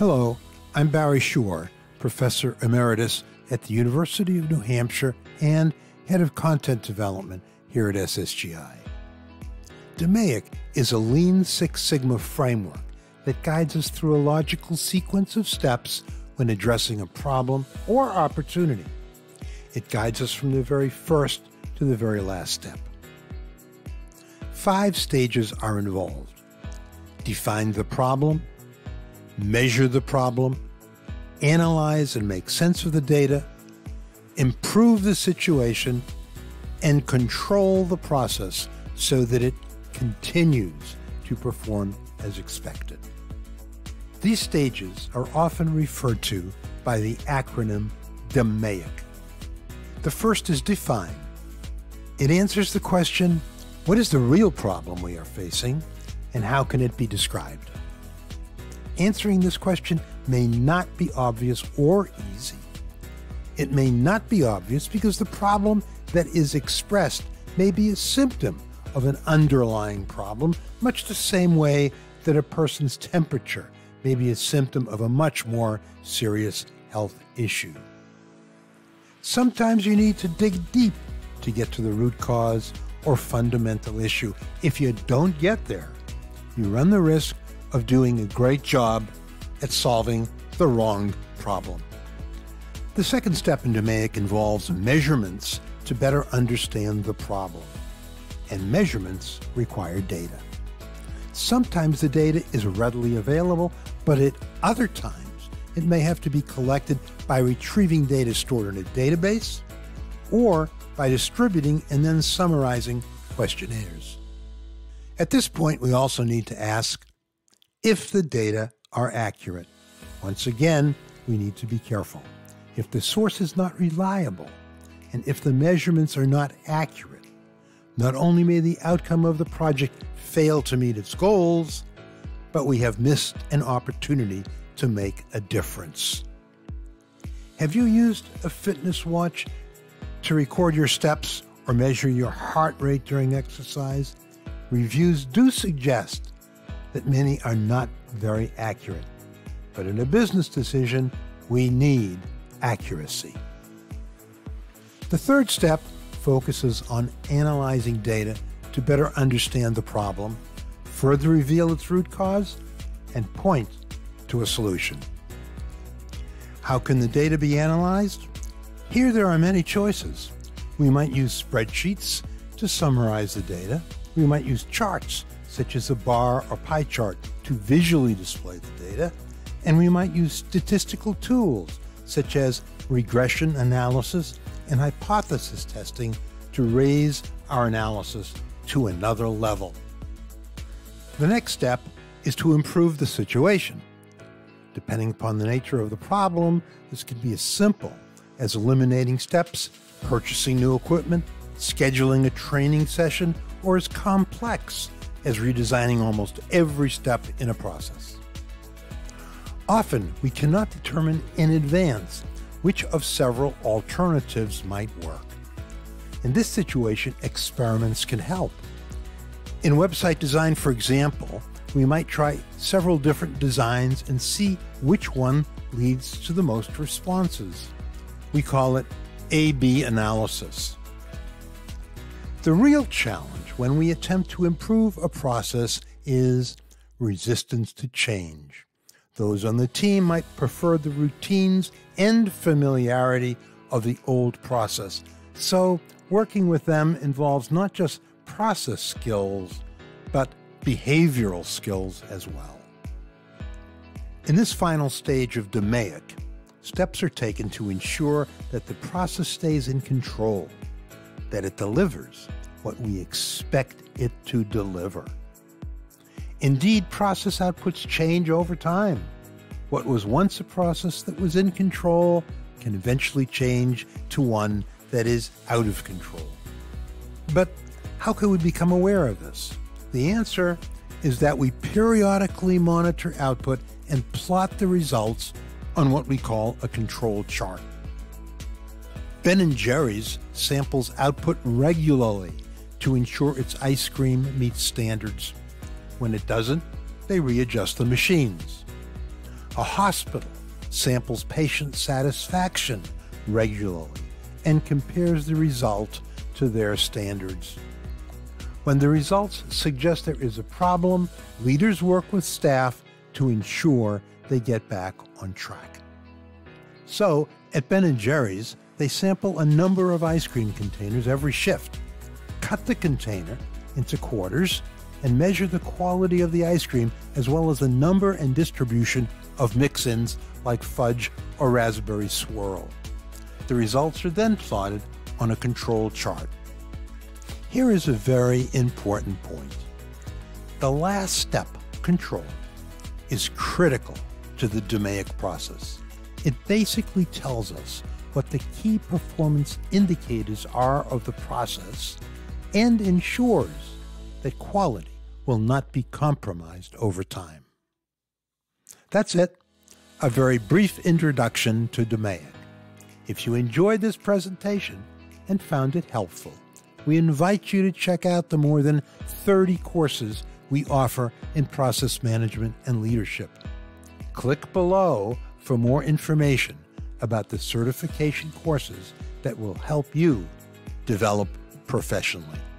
Hello, I'm Barry Shore, Professor Emeritus at the University of New Hampshire and Head of Content Development here at SSGI. DMAIC is a Lean Six Sigma framework that guides us through a logical sequence of steps when addressing a problem or opportunity. It guides us from the very first to the very last step. Five stages are involved define the problem, measure the problem, analyze and make sense of the data, improve the situation, and control the process so that it continues to perform as expected. These stages are often referred to by the acronym DMAIC. The first is define. It answers the question what is the real problem we are facing and how can it be described? Answering this question may not be obvious or easy. It may not be obvious because the problem that is expressed may be a symptom of an underlying problem, much the same way that a person's temperature may be a symptom of a much more serious health issue. Sometimes you need to dig deep to get to the root cause or fundamental issue. If you don't get there, you run the risk of doing a great job at solving the wrong problem. The second step in DMAIC involves measurements to better understand the problem. And measurements require data. Sometimes the data is readily available, but at other times it may have to be collected by retrieving data stored in a database or by distributing and then summarizing questionnaires. At this point, we also need to ask if the data are accurate. Once again, we need to be careful. If the source is not reliable, and if the measurements are not accurate, not only may the outcome of the project fail to meet its goals, but we have missed an opportunity to make a difference. Have you used a fitness watch to record your steps or measure your heart rate during exercise? Reviews do suggest that many are not very accurate. But in a business decision, we need accuracy. The third step focuses on analyzing data to better understand the problem, further reveal its root cause, and point to a solution. How can the data be analyzed? Here there are many choices. We might use spreadsheets to summarize the data. We might use charts such as a bar or pie chart, to visually display the data, and we might use statistical tools such as regression analysis and hypothesis testing to raise our analysis to another level. The next step is to improve the situation. Depending upon the nature of the problem, this could be as simple as eliminating steps, purchasing new equipment, scheduling a training session, or as complex as redesigning almost every step in a process. Often, we cannot determine in advance which of several alternatives might work. In this situation, experiments can help. In website design, for example, we might try several different designs and see which one leads to the most responses. We call it A B analysis. The real challenge when we attempt to improve a process is resistance to change. Those on the team might prefer the routines and familiarity of the old process. So, working with them involves not just process skills, but behavioral skills as well. In this final stage of DMAIC, steps are taken to ensure that the process stays in control that it delivers what we expect it to deliver. Indeed, process outputs change over time. What was once a process that was in control can eventually change to one that is out of control. But how can we become aware of this? The answer is that we periodically monitor output and plot the results on what we call a control chart. Ben & Jerry's samples output regularly to ensure its ice cream meets standards. When it doesn't, they readjust the machines. A hospital samples patient satisfaction regularly and compares the result to their standards. When the results suggest there is a problem, leaders work with staff to ensure they get back on track. So, at Ben & Jerry's, they sample a number of ice cream containers every shift, cut the container into quarters, and measure the quality of the ice cream as well as the number and distribution of mix ins like fudge or raspberry swirl. The results are then plotted on a control chart. Here is a very important point. The last step, control, is critical to the DMAIC process. It basically tells us what the key performance indicators are of the process and ensures that quality will not be compromised over time. That's it. A very brief introduction to DMAIC. If you enjoyed this presentation and found it helpful, we invite you to check out the more than 30 courses we offer in process management and leadership. Click below for more information about the certification courses that will help you develop professionally.